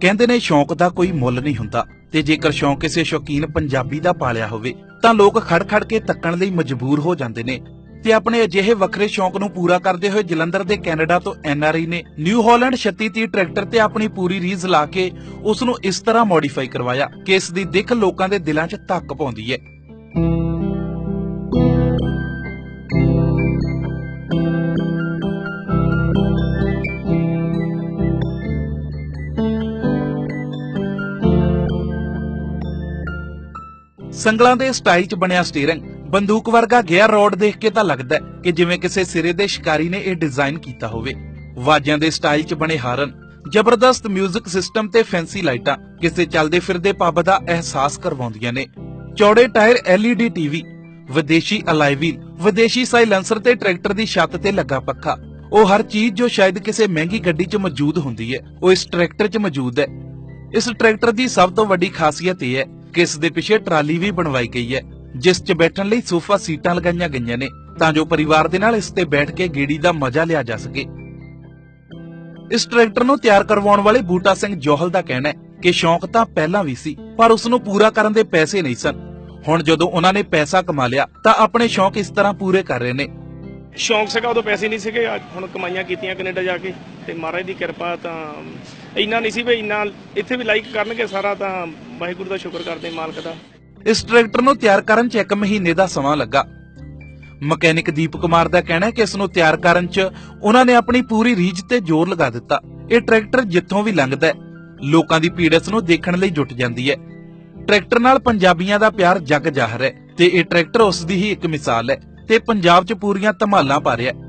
ਕਹਿੰਦੇ ਨੇ ਸ਼ੌਂਕ ਦਾ ਕੋਈ ਮੁੱਲ ਨਹੀਂ ਹੁੰਦਾ ਤੇ ਜੇਕਰ ਸ਼ੌਂਕ ਕਿਸੇ ਸ਼ੌਕੀਨ ਪੰਜਾਬੀ ਦਾ ਪਾਲਿਆ ਹੋਵੇ, ਤਾਂ ਲੋਕ ਖੜ-ਖੜ ਕੇ ਤੱਕਣ ਲਈ ਮਜਬੂਰ ਹੋ ਜਾਂਦੇ ਨੇ। ਤੇ ਆਪਣੇ ਅਜਿਹੇ ਵੱਖਰੇ ਸ਼ੌਂਕ ਨੂੰ ਪੂਰਾ ਕਰਦੇ ਹੋਏ ਜਲੰਧਰ ਦੇ ਕੈਨੇਡਾ ਤੋਂ ਐਨਆਰਆਈ ਨੇ ਨਿਊ ਹਾਲੈਂਡ 3630 ਟਰੈਕਟਰ ਤੇ ਆਪਣੀ ਪੂਰੀ ਰੀਜ਼ ਲਾ ਕੇ ਉਸ ਨੂੰ ਇਸ ਤਰ੍ਹਾਂ ਮੋਡੀਫਾਈ ਕਰਵਾਇਆ ਕਿ ਇਸ ਦੀ ਦਿੱਖ ਲੋਕਾਂ ਦੇ ਦਿਲਾਂ 'ਚ ਧੱਕ ਪਾਉਂਦੀ ਹੈ। ਸੰਗਲਾਂ ਦੇ ਸਟਾਈਲ 'ਚ ਬਣਿਆ ਸਟੀਅਰਿੰਗ ਬੰਦੂਕ ਵਰਗਾ ਗੇਅਰ ਰੋਡ ਦੇਖ ਕੇ ਤਾਂ ਲੱਗਦਾ ਕਿ ਜਿਵੇਂ ਕਿਸੇ ਸਿਰੇ ਦੇ ਸ਼ਿਕਾਰੀ ਨੇ ਇਹ ਡਿਜ਼ਾਈਨ ਕੀਤਾ ਹੋਵੇ। ਵਾਜਿਆਂ ਦੇ ਸਟਾਈਲ 'ਚ ਬਣੇ ਹਾਰਨ, ਜ਼ਬਰਦਸਤ 뮤직 ਸਿਸਟਮ ਤੇ ਫੈਂਸੀ ਲਾਈਟਾਂ, ਕਿਸੇ ਚੱਲਦੇ ਫਿਰਦੇ ਪੱਬ ਦਾ ਅਹਿਸਾਸ ਕਰਵਾਉਂਦੀਆਂ ਨੇ। ਚੌੜੇ ਟਾਇਰ LED ਟੀਵੀ ਵਿਦੇਸ਼ੀ ਅਲਾਈਵੀਲ ਵਿਦੇਸ਼ੀ ਸਾਈਲੈਂਸਰ ਤੇ ਟਰੈਕਟਰ ਦੀ ਛੱਤ ਤੇ ਲੱਗਾ ਪੱਖਾ। ਉਹ ਹਰ ਚੀਜ਼ ਜੋ ਸ਼ਾਇਦ ਕਿਸੇ ਮਹਿੰਗੀ ਗੱਡੀ 'ਚ ਮੌਜੂਦ ਹੁੰਦੀ ਹੈ, ਉਹ ਇਸ ਟਰੈਕਟਰ 'ਚ ਮੌਜੂਦ ਹੈ। ਇਸ ਟਰੈਕਟਰ ਦੀ ਸਭ ਤੋਂ ਵੱਡੀ ਖਾਸੀਅਤ ਇਹ ਹੈ ਕਿ ਦੇ ਪਿੱਛੇ ਟਰਾਲੀ ਵੀ ਬਣਵਾਈ ਗਈ ਹੈ, ਜਿਸ 'ਚ ਬੈਠਣ ਲਈ ਸੋਫਾ ਸੀਟਾਂ ਲਗਾਈਆਂ ਗਈਆਂ ਨੇ, ਤਾਂ ਜੋ ਪਰਿਵਾਰ ਦੇ ਨਾਲ ਇਸ ਤੇ ਬੈਠ ਕੇ ਗੇੜੀ ਦਾ ਮਜ਼ਾ ਲਿਆ ਜਾ ਸਕੇ। ਇਸ ਟਰੈਕਟਰ ਨੂੰ ਤਿਆਰ ਕਰਵਾਉਣ ਵਾਲੇ ਬੂਟਾ ਸਿੰਘ ਜੋਹਲ ਦਾ ਕਹਿਣਾ ਹੈ ਕਿ ਸ਼ੌਂਕ ਤਾਂ ਪਹਿਲਾਂ ਵੀ ਸੀ, ਪਰ ਉਸ ਨੂੰ ਪੂਰਾ ਕਰਨ ਦੇ ਪੈਸੇ ਨਹੀਂ ਸਨ। ਹੁਣ ਜਦੋਂ ਉਹਨਾਂ ਨੇ ਪੈਸਾ ਕਮਾ ਲਿਆ, ਤਾਂ ਆਪਣੇ ਸ਼ੌਂਕ ਇਸ ਤਰ੍ਹਾਂ ਪੂਰੇ ਕਰ ਰਹੇ ਨੇ। ਸ਼ੌਂਕ ਸੀਗਾ, ਉਦੋਂ ਪੈਸੇ ਨਹੀਂ ਸੀਗੇ, ਅੱਜ ਹੁਣ ਕਮਾਈਆਂ ਕੀਤੀਆਂ ਕੈਨੇਡਾ ਜਾ ਕੇ, ਤੇ ਮਹਾਰਾਜ ਦੀ ਕਿਰਪਾ ਤਾਂ, ਇੰਨਾ ਨਹੀਂ ਸੀ ਵੀ ਇੰਨਾ ਇੱਥੇ ਵੀ ਲਾਈਕ ਕਰਨਗੇ ਸਾਰਾ ਤਾਂ ਵਾਹਿਗੁਰੂ ਦਾ ਸ਼ੁਕਰ ਕਰਦੇ ਮਾਲਕ ਦਾ। ਇਸ ਟਰੈਕਟਰ ਨੂੰ ਤਿਆਰ ਕਰਨ 'ਚ 1 ਮਹੀਨੇ ਦਾ ਸਮਾਂ ਲੱਗਾ। ਮਕੈਨਿਕ ਦੀਪ ਕੁਮਾਰ ਦਾ ਕਹਿਣਾ ਹੈ ਕਿ ਇਸ ਨੂੰ ਤਿਆਰ ਕਰਨ 'ਚ ਉਹਨਾਂ ਨੇ ਆਪਣੀ ਪੂਰੀ ਰੀਝ ਤੇ ਜ਼ੋਰ ਲਗਾ ਦਿੱਤਾ। ਇਹ ਟਰੈਕਟਰ ਜਿੱਥੋਂ ਵੀ ਲੰਘਦਾ ਹੈ, ਲੋਕਾਂ ਦੀ ਭੀੜ ਇਸ ਨੂੰ ਦੇਖਣ ਲਈ ਜੁਟ ਜਾਂਦੀ ਹੈ। ਟਰੈਕਟਰ ਨਾਲ ਪੰਜਾਬੀਆਂ ਦਾ ਪਿਆਰ ਜਗ ਜ਼ਾਹਰ ਹੈ ਤੇ ਇਹ ਟਰੈਕਟਰ ਉਸ ਦੀ ਹੀ ਇੱਕ ਮਿਸਾਲ ਹੈ ਤੇ ਪੰਜਾਬ 'ਚ ਪੂਰੀਆਂ ਧਮਾਲਾਂ ਪਾ ਰਿਹਾ ਹੈ।